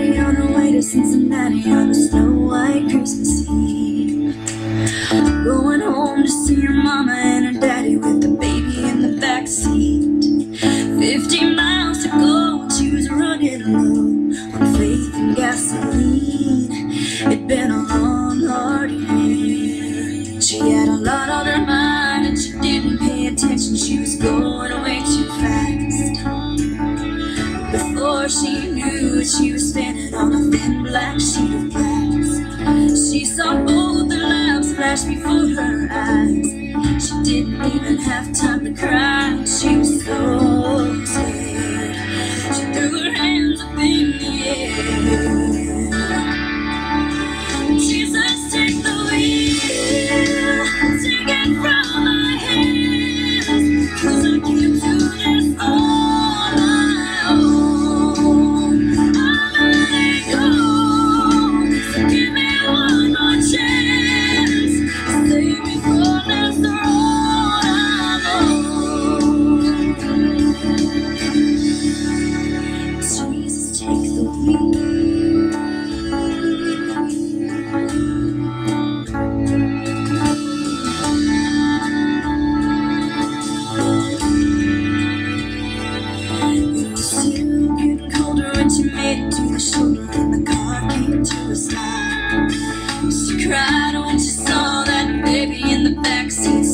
nanny on the way to Cincinnati on a snow white Christmas Eve. Going home to see her mama and her daddy with the baby in the back seat. Fifty miles to go, and she was running low on faith and gasoline. It'd been a long, hard year. She had a lot on her mind, and she didn't pay attention. She was going away too she knew she was standing on a thin black sheet of glass. She saw both the lives flash before her eyes. She didn't even have time to cry. She was so She cried when she saw that baby in the backseat